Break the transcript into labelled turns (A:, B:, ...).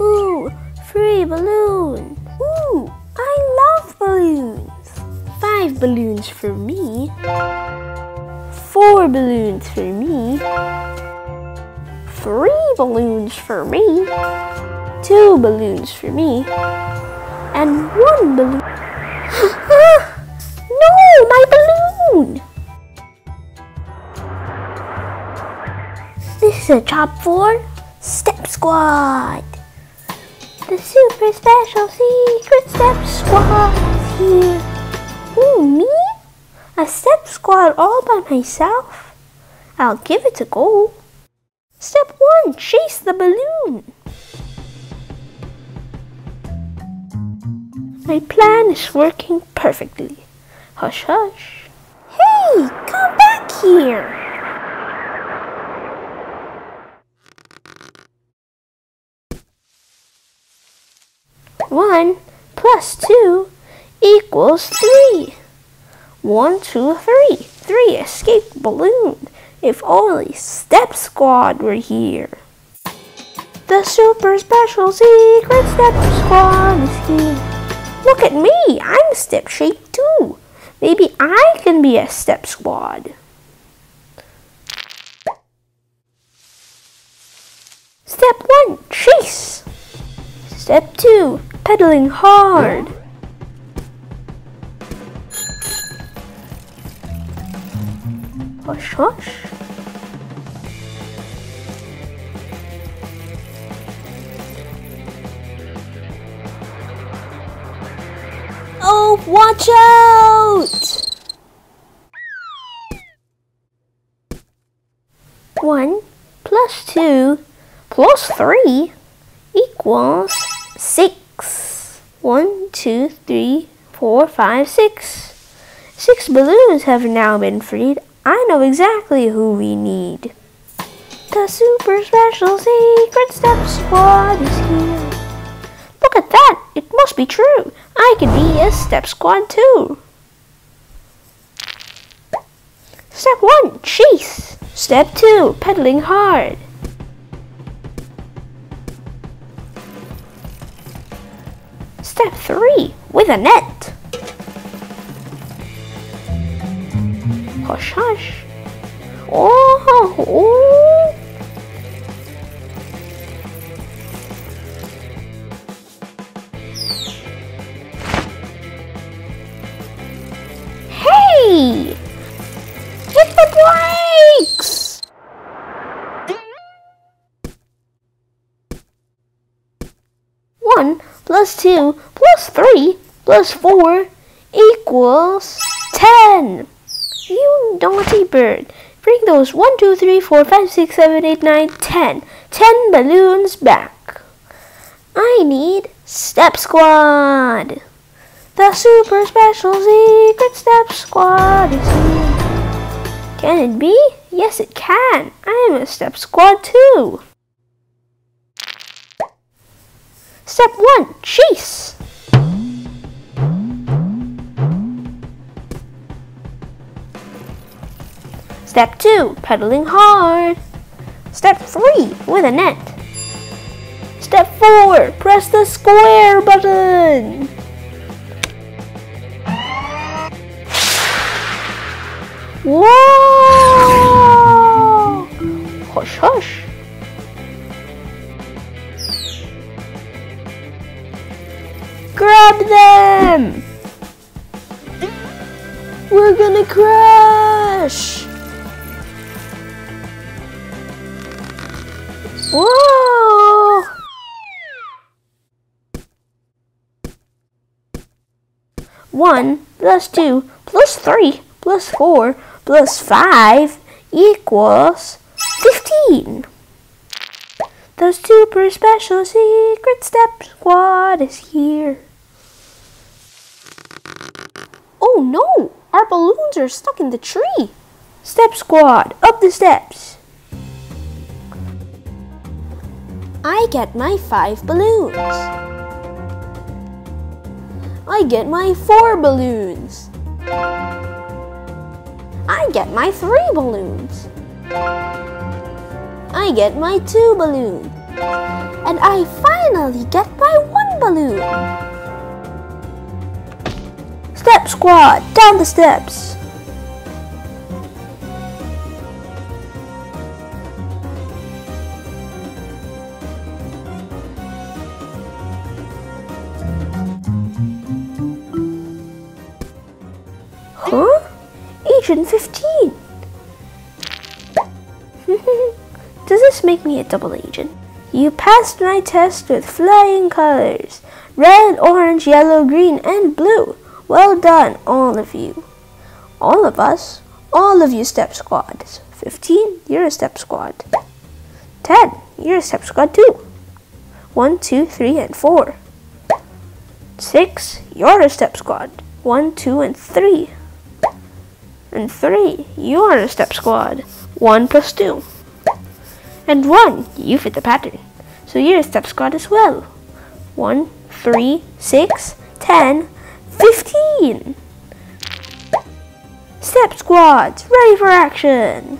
A: Ooh, free balloon. Ooh, I love balloons. Five balloons for me. Four balloons for me. Three balloons for me. Two balloons for me. And one balloon. no, my balloon! This is a job for Step Squad. The super special secret Step Squad is here. Ooh, me? A Step Squad all by myself? I'll give it a go. Step 1. Chase the balloon. My plan is working perfectly. Hush, hush. Hey, come back here. One plus two equals three. One, two, three. Three escape balloon. If only Step Squad were here. The super special secret Step Squad is here. Look at me, I'm step shaped too. Maybe I can be a Step Squad. Step 1, chase. Step 2, pedaling hard. Hush, hush. Oh, watch out! One plus two plus three equals six. One, two, three, four, five, six. Six balloons have now been freed. I know exactly who we need. The super special secret step squad is here. Look at that! It must be true. I can be a step squad too. Step 1, chase. Step 2, pedaling hard. Step 3, with a net. Hush, hush. Oh, oh. 1 plus 2 plus 3 plus 4 equals 10. You naughty bird. Bring those 1, 2, 3, 4, 5, 6, 7, 8, 9, 10. 10 balloons back. I need Step Squad. The super special secret Step Squad is here. Can it be? Yes, it can. I am a Step Squad too. Step 1, chase. Step 2, pedaling hard. Step 3, with a net. Step 4, press the square button. Whoa! Hush, hush. We're gonna crash! Whoa! One plus two plus three plus four plus five equals fifteen. The super special secret step squad is here. Oh no! Our balloons are stuck in the tree. Step squad, up the steps. I get my five balloons. I get my four balloons. I get my three balloons. I get my two balloons. And I finally get my one balloon. Step squad, down the steps. Huh? Agent 15. Does this make me a double agent? You passed my test with flying colors. Red, orange, yellow, green, and blue. Well done, all of you. All of us? All of you step squads. 15, you're a step squad. 10, you're a step squad too. 1, 2, 3, and 4. 6, you're a step squad. 1, 2, and 3. And 3, you're a step squad. 1 plus 2. And 1, you fit the pattern. So you're a step squad as well. 1, 3, 6, 10, 15! Step squads, ready for action!